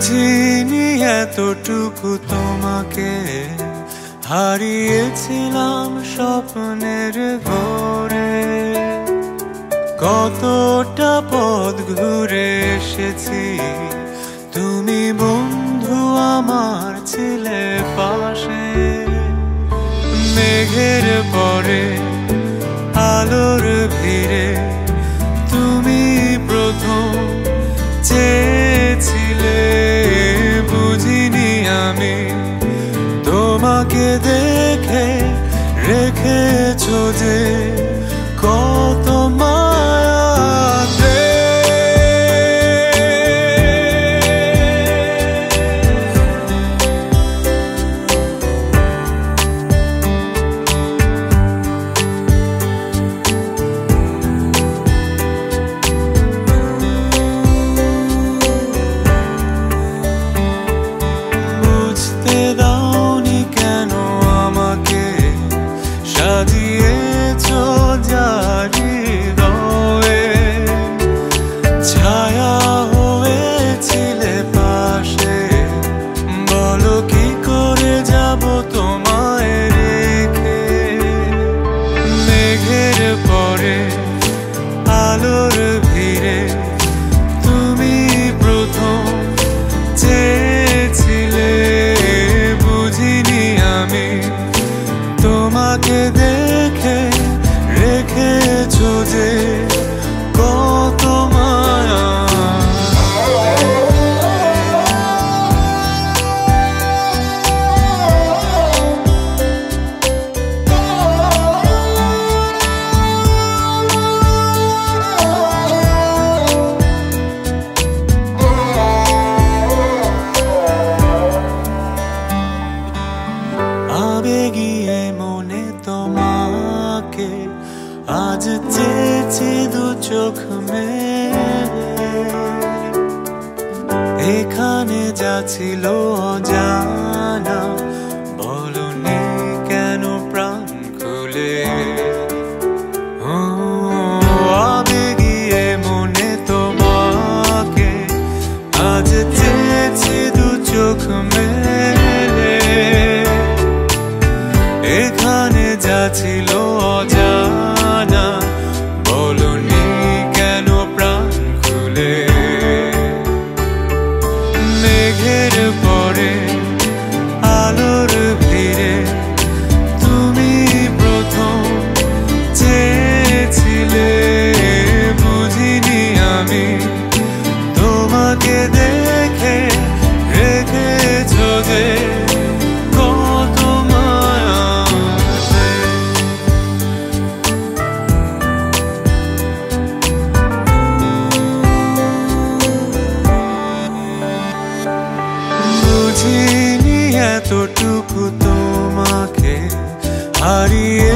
বুঝিনি এতটুকু তোমাকে হারিয়েছিলাম স্বপ্নের ঘরে কতটা পথ ঘুরে এসেছি, তুমি বন্ধু আমার ছেলে পাশে। মেঘের আলোর ভিড়ে চোখ এখানে যাচ্ছিল ছিল জানা বলনি কেন প্রাণ খুলে? আমি গিয়ে মনে তোমাকে আজ এতটুকু তোমাকে হারিয়ে